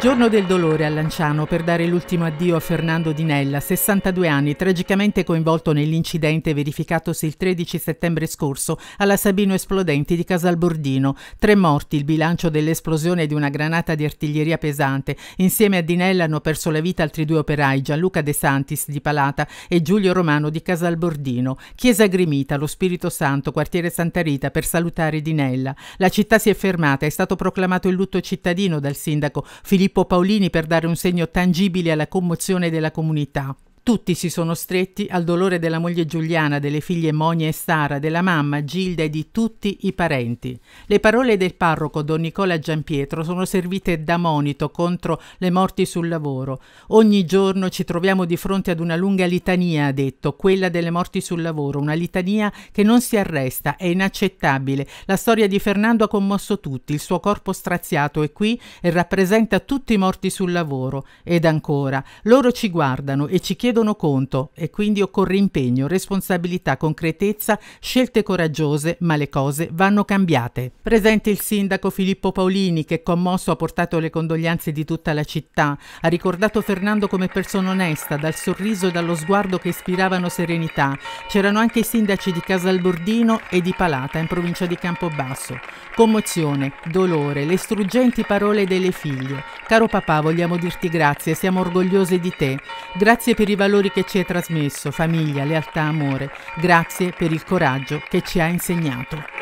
Giorno del dolore a Lanciano per dare l'ultimo addio a Fernando Di Nella, 62 anni, tragicamente coinvolto nell'incidente verificatosi il 13 settembre scorso alla Sabino Esplodenti di Casalbordino. Tre morti, il bilancio dell'esplosione di una granata di artiglieria pesante. Insieme a Di Nella hanno perso la vita altri due operai, Gianluca De Santis di Palata e Giulio Romano di Casalbordino. Chiesa Grimita, lo Spirito Santo, quartiere Santa Rita, per salutare Di Nella. La città si è fermata, è stato proclamato il lutto cittadino dal sindaco Filippo Filippo Paolini per dare un segno tangibile alla commozione della comunità. Tutti si sono stretti al dolore della moglie Giuliana, delle figlie Monia e Sara, della mamma Gilda e di tutti i parenti. Le parole del parroco Don Nicola Giampietro sono servite da monito contro le morti sul lavoro. Ogni giorno ci troviamo di fronte ad una lunga litania, ha detto, quella delle morti sul lavoro, una litania che non si arresta, è inaccettabile. La storia di Fernando ha commosso tutti, il suo corpo straziato è qui e rappresenta tutti i morti sul lavoro. Ed ancora, loro ci guardano e ci chiedono chiedono conto e quindi occorre impegno, responsabilità, concretezza, scelte coraggiose, ma le cose vanno cambiate. Presente il sindaco Filippo Paolini che commosso ha portato le condoglianze di tutta la città, ha ricordato Fernando come persona onesta, dal sorriso e dallo sguardo che ispiravano serenità. C'erano anche i sindaci di Casalbordino e di Palata in provincia di Campobasso. Commozione, dolore, le struggenti parole delle figlie. Caro papà, vogliamo dirti grazie, siamo orgogliosi di te. Grazie per i valori che ci hai trasmesso, famiglia, lealtà, amore. Grazie per il coraggio che ci ha insegnato.